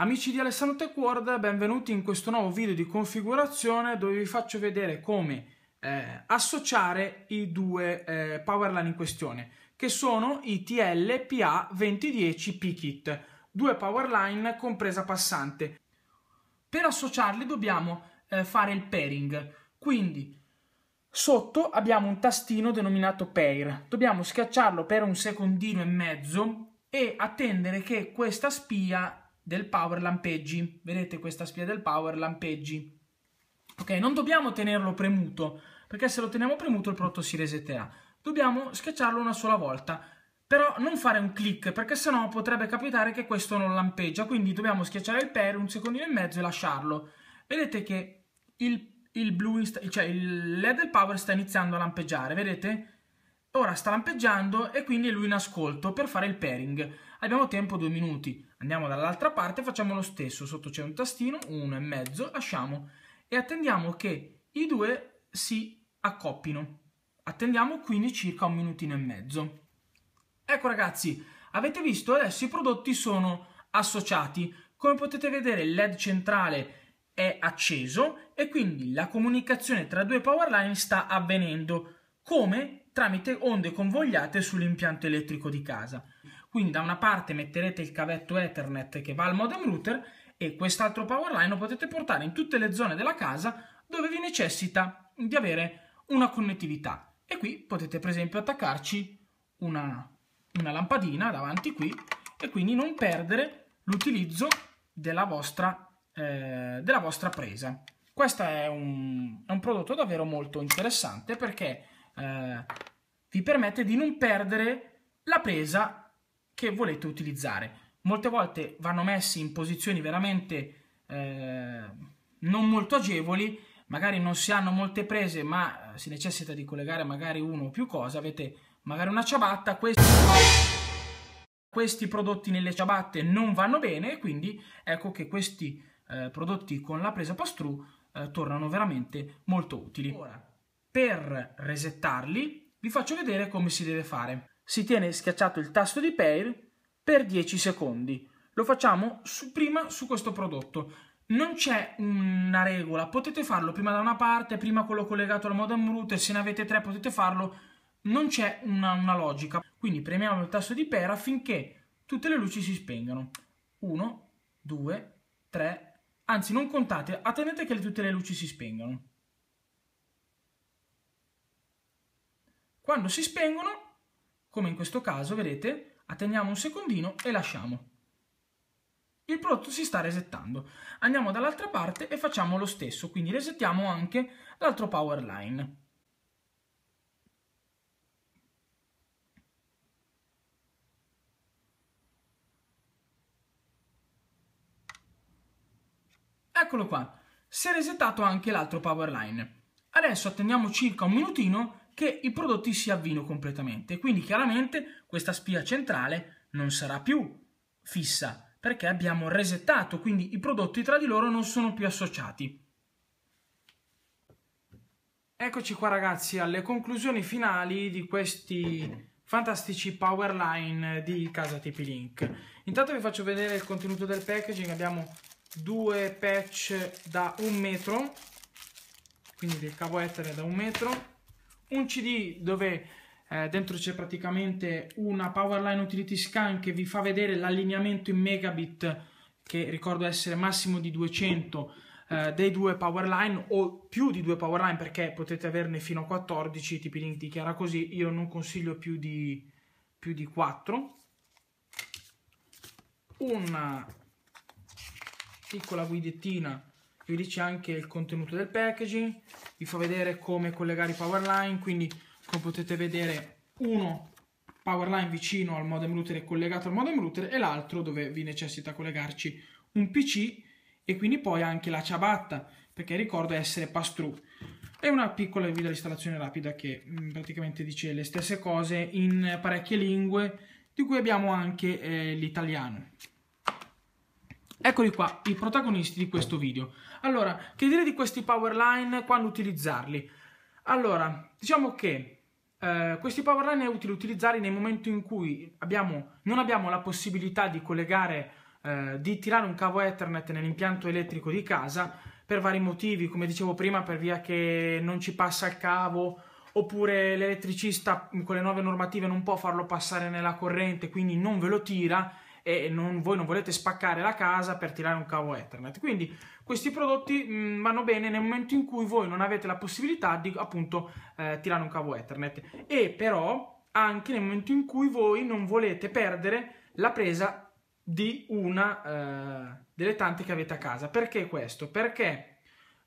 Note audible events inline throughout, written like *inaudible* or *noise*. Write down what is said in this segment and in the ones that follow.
Amici di Alessandro Tech World, benvenuti in questo nuovo video di configurazione dove vi faccio vedere come eh, associare i due eh, powerline in questione, che sono i TL PA2010 P-Kit, due powerline compresa passante. Per associarli dobbiamo eh, fare il pairing, quindi sotto abbiamo un tastino denominato pair, dobbiamo schiacciarlo per un secondino e mezzo e attendere che questa spia del power lampeggi. Vedete questa spia del power lampeggi. Ok, non dobbiamo tenerlo premuto, perché se lo teniamo premuto il prodotto si resetterà. Dobbiamo schiacciarlo una sola volta, però non fare un click, perché sennò potrebbe capitare che questo non lampeggia, quindi dobbiamo schiacciare il per un secondino e mezzo e lasciarlo. Vedete che il, il, blu, cioè il LED del power sta iniziando a lampeggiare, vedete? Ora sta lampeggiando e quindi è lui in ascolto per fare il pairing. Abbiamo tempo due minuti. Andiamo dall'altra parte facciamo lo stesso. Sotto c'è un tastino, uno e mezzo, lasciamo e attendiamo che i due si accoppino. Attendiamo quindi circa un minutino e mezzo. Ecco ragazzi, avete visto adesso i prodotti sono associati. Come potete vedere il LED centrale è acceso e quindi la comunicazione tra due power line sta avvenendo. Come? Tramite onde convogliate sull'impianto elettrico di casa. Quindi da una parte metterete il cavetto Ethernet che va al modem router e quest'altro power line lo potete portare in tutte le zone della casa dove vi necessita di avere una connettività. E qui potete per esempio attaccarci una, una lampadina davanti qui e quindi non perdere l'utilizzo della vostra, eh, della vostra presa. Questo è un, è un prodotto davvero molto interessante perché eh, vi permette di non perdere la presa che volete utilizzare. Molte volte vanno messi in posizioni veramente eh, non molto agevoli, magari non si hanno molte prese, ma si necessita di collegare magari uno o più cose, avete magari una ciabatta, questi, questi prodotti nelle ciabatte non vanno bene, quindi ecco che questi eh, prodotti con la presa pass-through eh, tornano veramente molto utili. Ora, per resettarli vi faccio vedere come si deve fare. Si tiene schiacciato il tasto di Pair per 10 secondi. Lo facciamo su, prima su questo prodotto. Non c'è una regola, potete farlo prima da una parte, prima quello collegato al modem router, se ne avete tre potete farlo, non c'è una, una logica. Quindi premiamo il tasto di Pair affinché tutte le luci si spengano. 1, 2, 3, anzi non contate, attendete che tutte le luci si spengano. Quando si spengono, come in questo caso, vedete, attendiamo un secondino e lasciamo. Il prodotto si sta resettando. Andiamo dall'altra parte e facciamo lo stesso, quindi resettiamo anche l'altro power line. Eccolo qua, si è resettato anche l'altro power line. Adesso attendiamo circa un minutino che i prodotti si avvino completamente. Quindi chiaramente questa spia centrale non sarà più fissa perché abbiamo resettato, quindi i prodotti tra di loro non sono più associati. Eccoci qua ragazzi alle conclusioni finali di questi fantastici power line di casa TP-Link. Intanto vi faccio vedere il contenuto del packaging, abbiamo due patch da un metro, quindi del cavo Ethernet da un metro, un CD dove eh, dentro c'è praticamente una Powerline Utility Scan che vi fa vedere l'allineamento in megabit che ricordo essere massimo di 200 eh, dei due Powerline o più di due Powerline perché potete averne fino a 14 tipi link dichiara così io non consiglio più di, più di 4 una piccola guidettina vi dice anche il contenuto del packaging, vi fa vedere come collegare i power line, quindi come potete vedere uno power line vicino al modem router è collegato al modem router e l'altro dove vi necessita collegarci un PC e quindi poi anche la ciabatta perché ricordo essere pass through è una piccola video di installazione rapida che mh, mm, praticamente dice le stesse cose in parecchie lingue di cui abbiamo anche eh, l'italiano Eccoli qua, i protagonisti di questo video. Allora, che dire di questi power line quando utilizzarli? Allora, diciamo che eh, questi power line è utile utilizzarli nel momento in cui abbiamo, non abbiamo la possibilità di collegare eh, di tirare un cavo Ethernet nell'impianto elettrico di casa per vari motivi, come dicevo prima, per via che non ci passa il cavo oppure l'elettricista con le nuove normative non può farlo passare nella corrente, quindi non ve lo tira e non, voi non volete spaccare la casa per tirare un cavo Ethernet. Quindi questi prodotti mh, mm, vanno bene nel momento in cui voi non avete la possibilità di appunto eh, tirare un cavo Ethernet e però anche nel momento in cui voi non volete perdere la presa di una eh, delle tante che avete a casa. Perché questo? Perché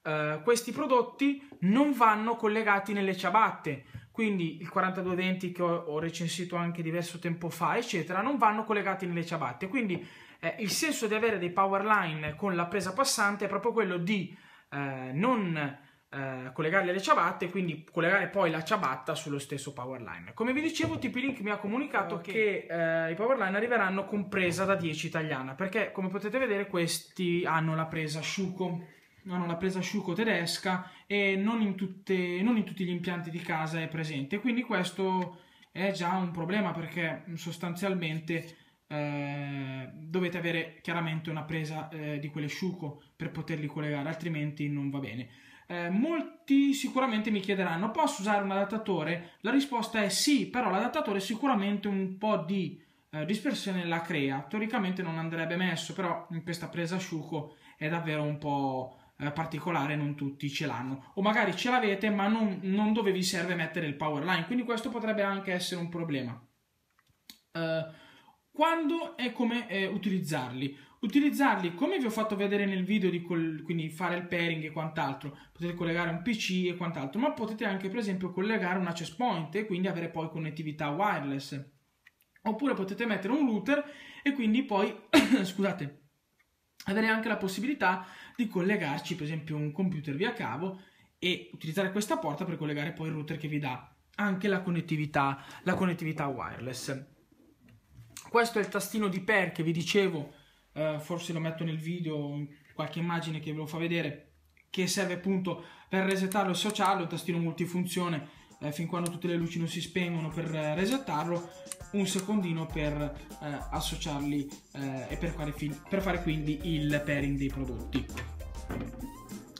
Uh, questi prodotti non vanno collegati nelle ciabatte, quindi il 4220 che ho, ho, recensito anche diverso tempo fa, eccetera, non vanno collegati nelle ciabatte. Quindi eh, il senso di avere dei power line con la presa passante è proprio quello di eh, non eh, collegarli alle ciabatte, quindi collegare poi la ciabatta sullo stesso power line. Come vi dicevo, TP-Link mi ha comunicato okay. che eh, i power line arriveranno con presa da 10 italiana, perché come potete vedere questi hanno la presa Shuko hanno la presa asciugo tedesca e non in, tutte, non in tutti gli impianti di casa è presente. Quindi questo è già un problema perché sostanzialmente eh, dovete avere chiaramente una presa eh, di quell'asciugo per poterli collegare, altrimenti non va bene. Eh, molti sicuramente mi chiederanno: posso usare un adattatore? La risposta è sì, però l'adattatore sicuramente un po' di eh, dispersione la crea. Teoricamente non andrebbe messo, però in questa presa asciugo è davvero un po' eh, particolare non tutti ce l'hanno. O magari ce l'avete ma non, non, dove vi serve mettere il power line. Quindi questo potrebbe anche essere un problema. Eh, quando e come eh, utilizzarli? Utilizzarli come vi ho fatto vedere nel video di col, quindi fare il pairing e quant'altro potete collegare un pc e quant'altro ma potete anche per esempio collegare un access point e quindi avere poi connettività wireless. Oppure potete mettere un router e quindi poi *coughs* scusate avere anche la possibilità di collegarci per esempio un computer via cavo e utilizzare questa porta per collegare poi il router che vi dà anche la connettività, la connettività wireless. Questo è il tastino di per che vi dicevo, eh, forse lo metto nel video, qualche immagine che ve lo fa vedere, che serve appunto per resettarlo e sociarlo, un tastino multifunzione eh, fin quando tutte le luci non si spengono per eh, resettarlo, un secondino per eh, associarli eh, e per fare, per fare, quindi il pairing dei prodotti.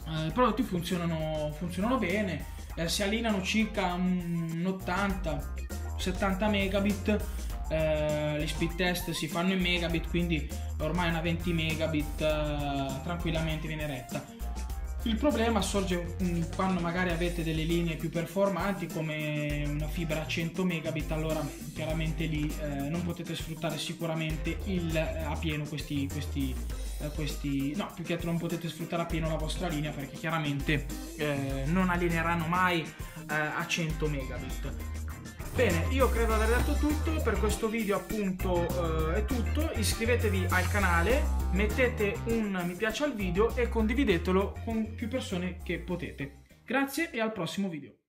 I prodotti funzionano, funzionano bene, si allineano circa un 80-70 megabit. Eh, gli speed test si fanno in megabit quindi ormai una 20 megabit tranquillamente viene retta il problema sorge mm, quando magari avete delle linee più performanti come una fibra a 100 megabit, allora chiaramente lì eh, non potete sfruttare sicuramente il, eh, a pieno questi, questi, eh, questi, no, più che altro non potete sfruttare a pieno la vostra linea perché chiaramente eh, non allineeranno mai eh, a 100 megabit. Bene, io credo di aver detto tutto, per questo video appunto eh, è tutto, iscrivetevi al canale, mettete un mi piace al video e condividetelo con più persone che potete. Grazie e al prossimo video.